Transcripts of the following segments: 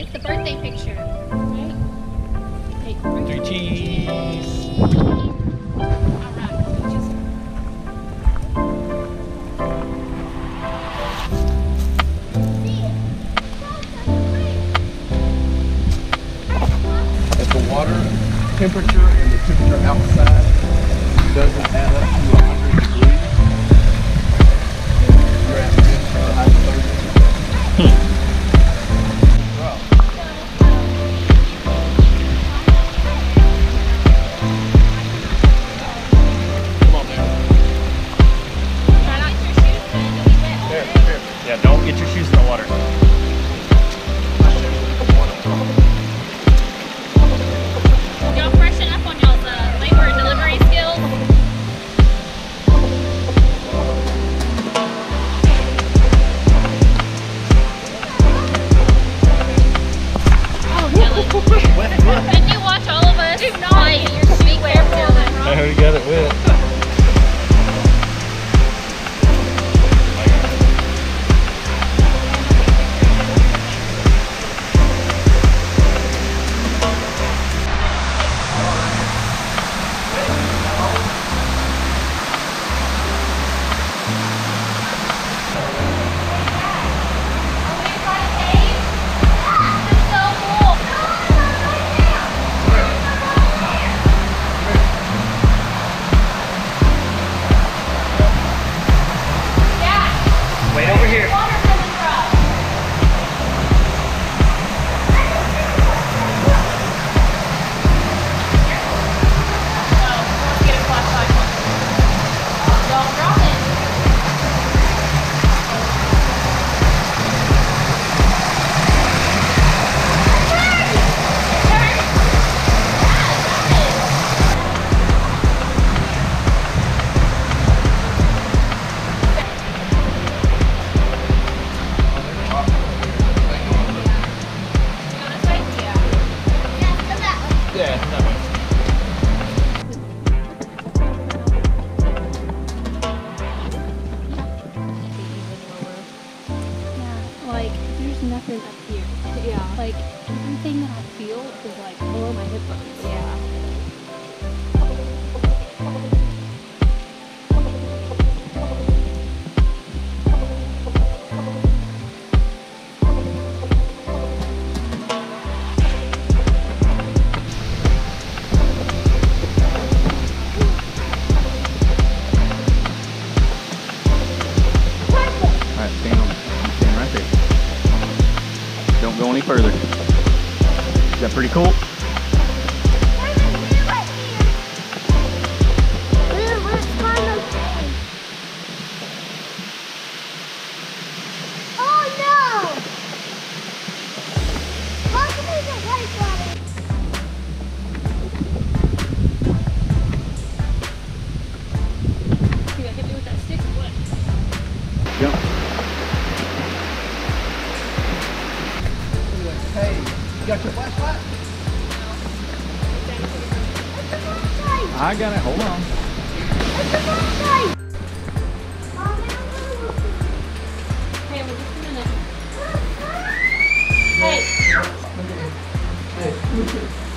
It's the birthday picture. Hey, Three cheese. All right. If the water temperature and the temperature outside doesn't add up to there's nothing up here. Yeah. Like everything that I feel is like below my hip bones. Yeah.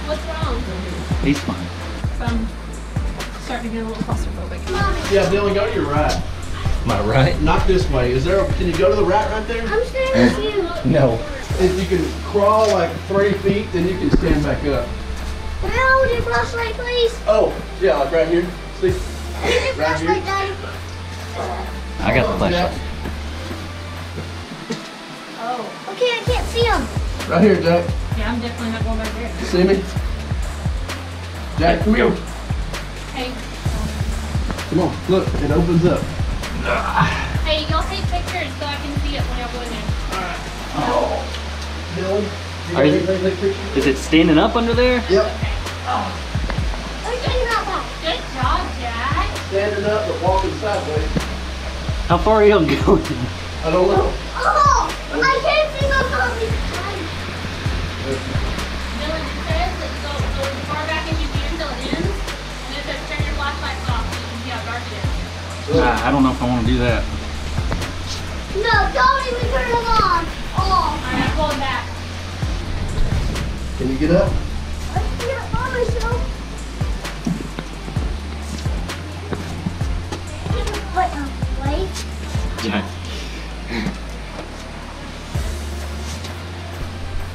What's wrong? He's fine. I'm starting to get a little claustrophobic. Yeah, Dylan, go to your right. Am I right? Not this way. Is there? A, can you go to the right right there? I'm staying with you. No. If you can crawl like three feet, then you can stand back up. Can I hold your flashlight, please? Oh, yeah, like right here. See? Use your Right here. flashlight, Daddy. I got the flashlight. Oh, Okay, I can't see him. Right here, Jack. Yeah, I'm definitely not going back there. See me? Jack, come here. Hey, Come on, look, it opens up. hey, y'all take pictures so I can see it when y'all go in there. Oh, Dylan, you Are you- anything to take pictures? Is it standing up under there? Yep, Okay, not. Good job, Jack. standing up but walking sideways. How far are you going? I don't know. Is. I don't know if I want to do that. No, don't even turn it on. Oh. Alright, I'm pulling back. Can you get up? I can get up by myself. What a way.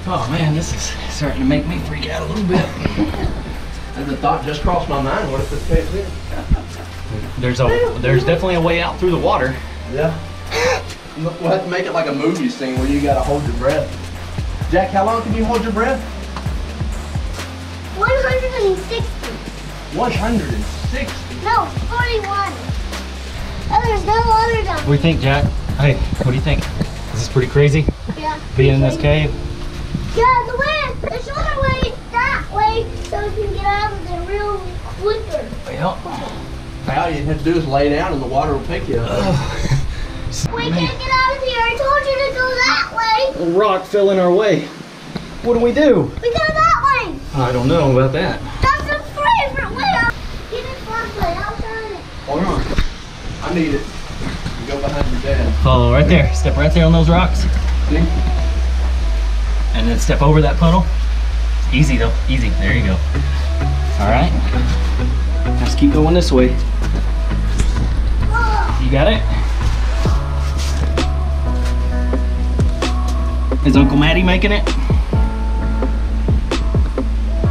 Oh man, this is starting to make me freak out a little bit. And the thought just crossed my mind. What if this caves in? There's a there's definitely a way out through the water. Yeah. We'll have to make it like a movie scene where you gotta hold your breath. Jack, how long can you hold your breath? 160. 160. No, 41. Oh, there's no water down What do you think, Jack? Hey, what do you think? This is this pretty crazy? Yeah. Being in this cave? Yeah, the way, the shorter way, that way, so we can get out of there real quicker. Well, All you have to do is lay down and the water will pick you up. We can't get out of here. I told you to go that way. a rock fell in our way. What do we do? We go that way. I don't know about that. That's the favorite way. Get it first I'll turn it. Hold on. I need it. You go behind your dad. Follow right there. Step right there on those rocks. See? And then step over that puddle. Easy though. Easy. There you go. All right. Let's keep going this way. You got it? Is Uncle Matty making it?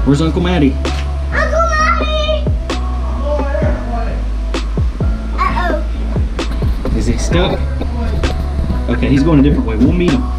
Where's Uncle Matty? Uncle Matty. Uh-oh. Is he stuck? Okay, he's going a different way. We'll meet him.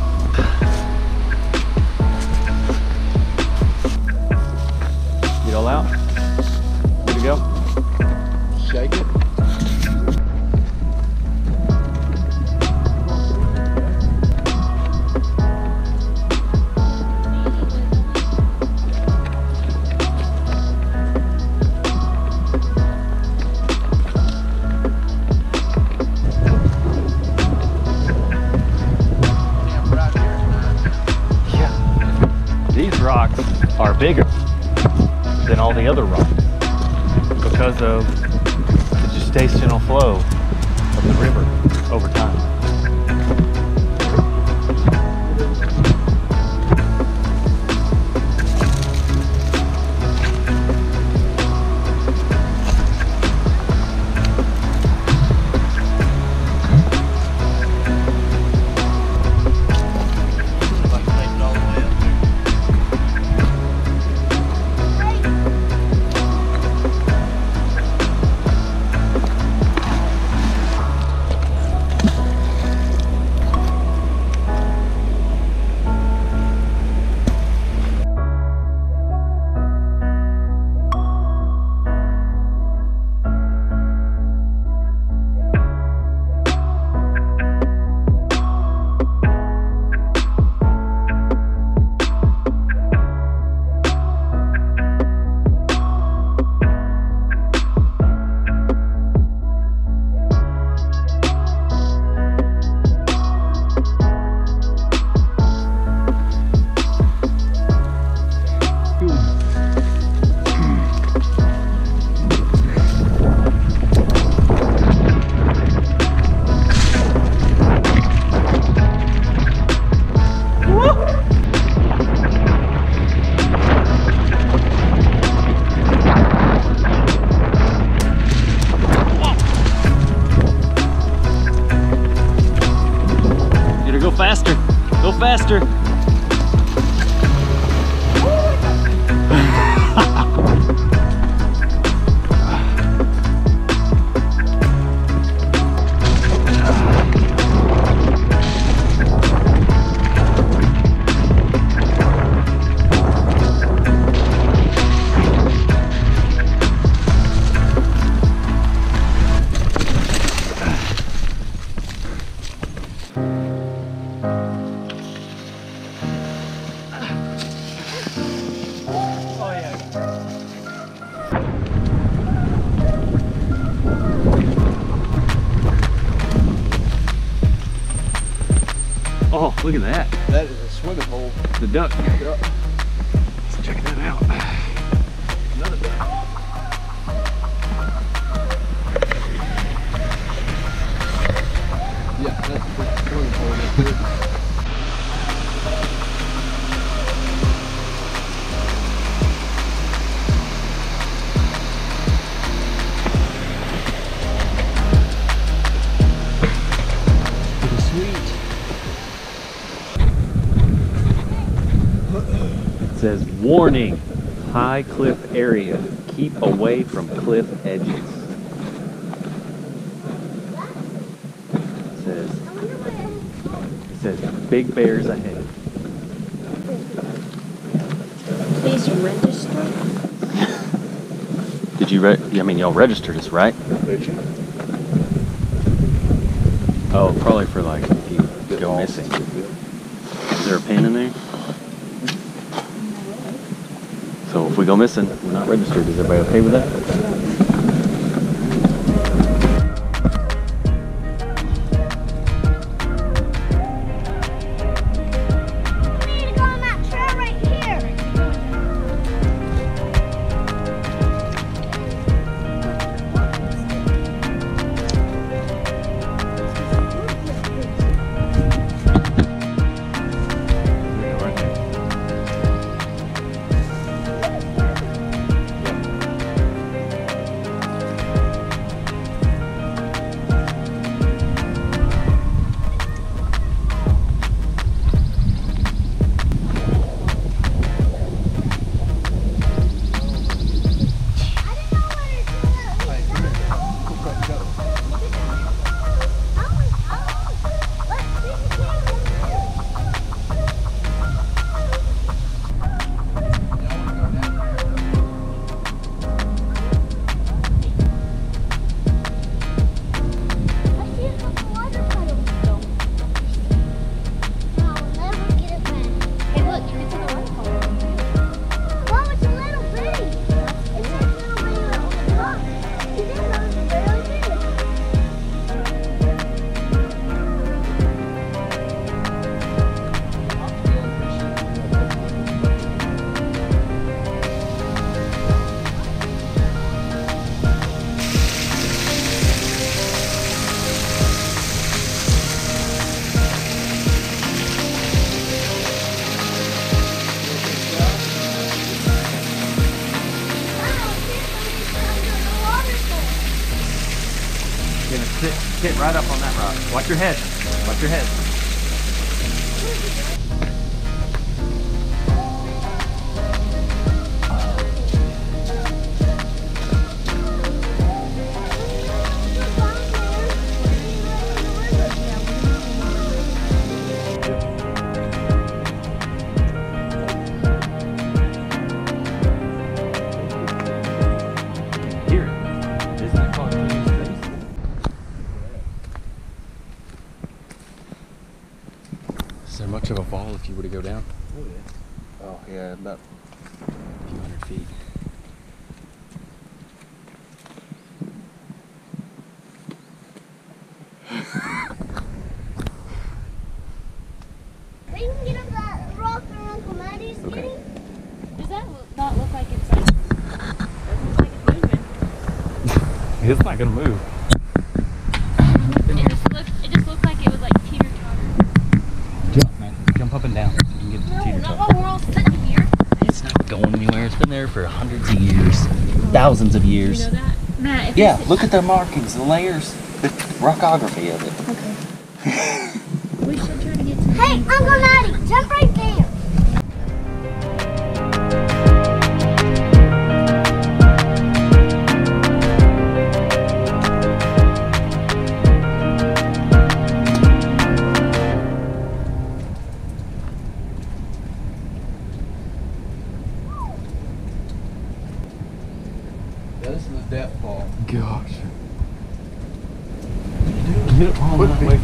Look at that. That is a swimming hole. The duck. Yep. Warning, high cliff area. Keep away from cliff edges. It says I wonder what it says big bears ahead. Please register. Did you re- I mean y'all registered us, right? Did you? Oh, probably for like if you go missing. Is there a pin in there? So if we go missing, we're not registered. Is everybody okay with that? Sit right up on that rock. Watch your head. Watch your head. Is there much of a fall if you were to go down? Oh yeah, Oh yeah, about A few hundred feet. it's not gonna up that rock where Uncle Maddie's Okay. getting. Does that look, not look like it's like, doesn't look like it's moving? It's not gonna move. It just looked, it just looked like it was like teeter totter. Jump, man. Jump up and down so you can get the No, teeter not top. while we're all sitting here. It's not going anywhere. It's been there for hundreds of years, thousands of You years. know that? Matt, Yeah, look at the markings, the layers, the rockography of it. We should try to get to Hey, Uncle Maddie, jump right there.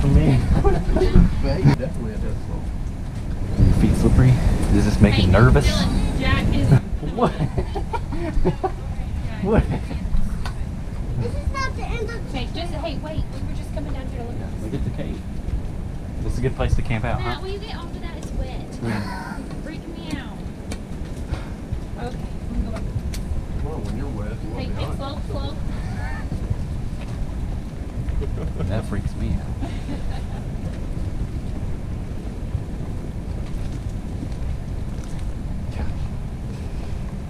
Long enough away from me. Definitely a death fall. Your feet slippery? Does this make you nervous? Jack is. What? what? This is not the end of Okay, just, hey, wait, we were just coming down here to look at this. Look at the cave. This is a good place to camp out, Matt, huh? will you get onto that? It's wet. Freak me out. Okay, I'm gonna go back. Well, when you're wet, you Hey, won't be hey, on slow, slow. That freaks me out.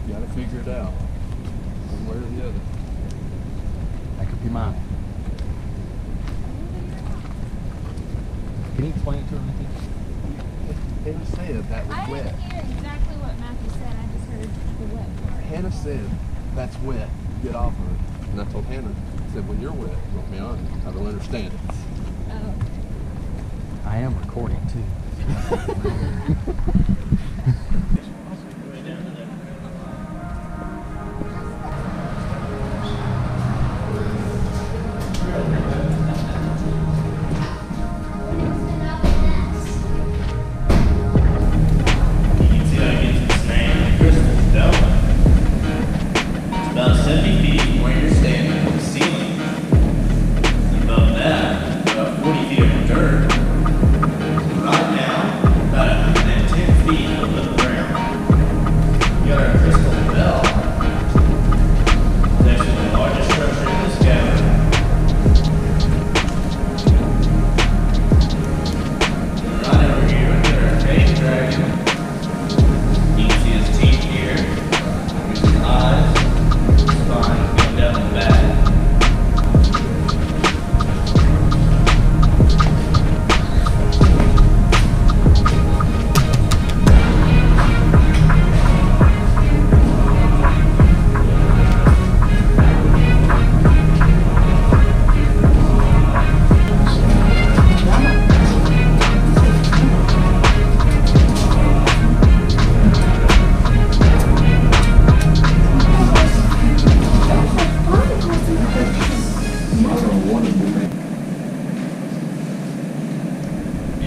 You gotta figure it out. One way or the other. Make up your mind. Can you explain it to her, Nikki? Hannah said that was I wet. didn't hear exactly what Matthew said. I just heard the wet part. Hannah said that's wet. Get off of it. And I told Hannah, I said, when you're wet, you want me on it. I don't understand it. Oh. I am recording too.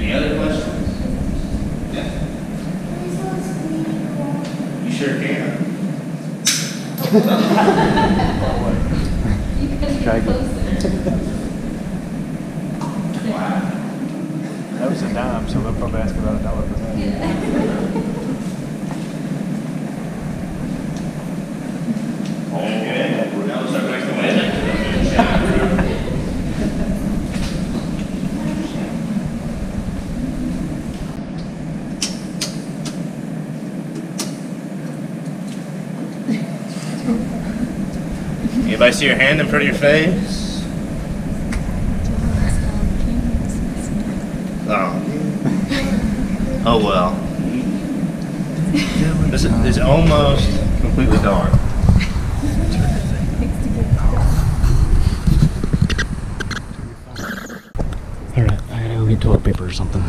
Any other questions? Yeah. You sure can. Try again. Wow. That was a dime, so they'll probably ask about a dollar for that. Okay. Now let's Anybody see your hand in front of your face? Oh. Oh well. It's, is almost completely dark. All right, I gotta go get toilet paper or something.